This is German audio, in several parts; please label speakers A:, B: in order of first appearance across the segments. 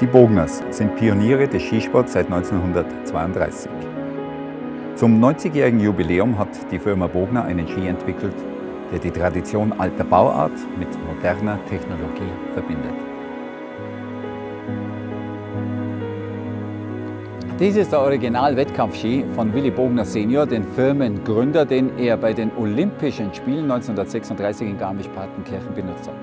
A: Die Bogners sind Pioniere des Skisports seit 1932. Zum 90-jährigen Jubiläum hat die Firma Bogner einen Ski entwickelt, der die Tradition alter Bauart mit moderner Technologie verbindet. Dies ist der Original-Wettkampfski von Willy Bogner Senior, den Firmengründer, den er bei den Olympischen Spielen 1936 in Garmisch-Partenkirchen benutzt hat.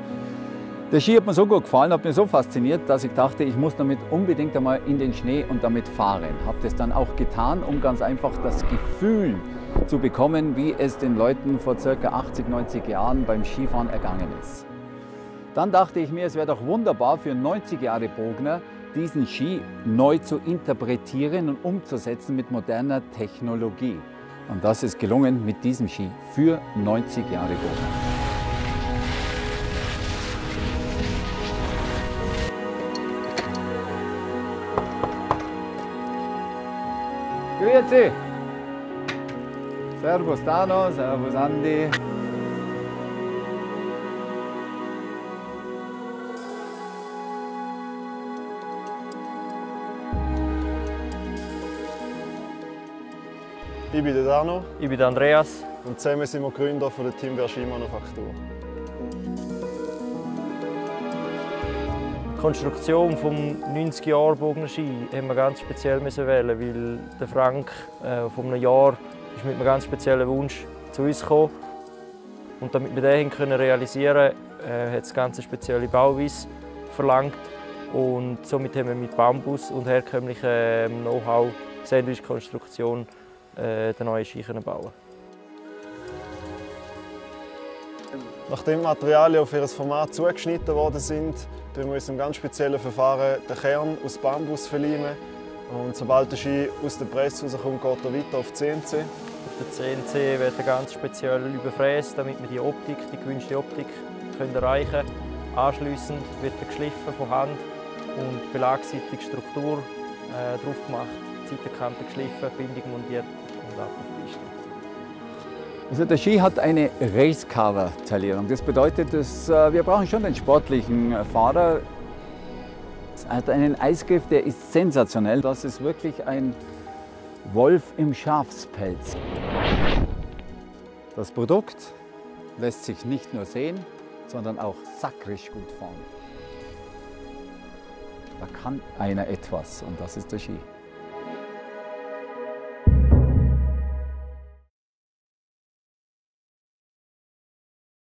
A: Der Ski hat mir so gut gefallen, hat mich so fasziniert, dass ich dachte, ich muss damit unbedingt einmal in den Schnee und damit fahren. Habe das dann auch getan, um ganz einfach das Gefühl zu bekommen, wie es den Leuten vor ca. 80, 90 Jahren beim Skifahren ergangen ist. Dann dachte ich mir, es wäre doch wunderbar für 90 Jahre Bogner, diesen Ski neu zu interpretieren und umzusetzen mit moderner Technologie. Und das ist gelungen mit diesem Ski für 90 Jahre Bogner. Grüezi! Servus Dano, Servus Andi.
B: Ich bin der Dano.
C: Ich bin der Andreas.
B: Und zusammen sind wir Gründer von der Timber Skimanufaktur.
C: Die Konstruktion des 90 Jahre Bognerski haben wir ganz speziell wählen, weil der Frank äh, von einem Jahr ist mit einem ganz speziellen Wunsch zu uns gekommen. Und damit wir den können realisieren konnten, äh, hat es ganz spezielle Bauweise verlangt. Und somit haben wir mit Bambus und herkömmlichem Know-how Sandwich-Konstruktion äh, den neuen Ski bauen
B: Nachdem Materialien auf ihr Format zugeschnitten worden sind, tun wir uns im ganz speziellen Verfahren den Kern aus Bambus verleimen. Und sobald der Ski aus der Presse rauskommt, geht er weiter auf CNC.
C: Auf der CNC wird er ganz speziell überfräst, damit wir die Optik, die gewünschte Optik können erreichen können. Anschliessend wird er geschliffen von Hand und belagseitig Struktur äh, drauf gemacht, Seitenkante geschliffen, Bindung montiert die Piste.
A: Also der Ski hat eine Race-Cover-Taillierung. Das bedeutet, dass, äh, wir brauchen schon den sportlichen Fahrer. Er hat einen Eisgriff, der ist sensationell. Das ist wirklich ein Wolf im Schafspelz. Das Produkt lässt sich nicht nur sehen, sondern auch sakrisch gut fahren. Da kann einer etwas und das ist der Ski.